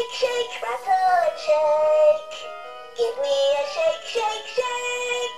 shake, shake, rattle and shake. Give me a shake, shake, shake.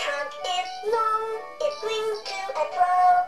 frog is long, it swings to and fro.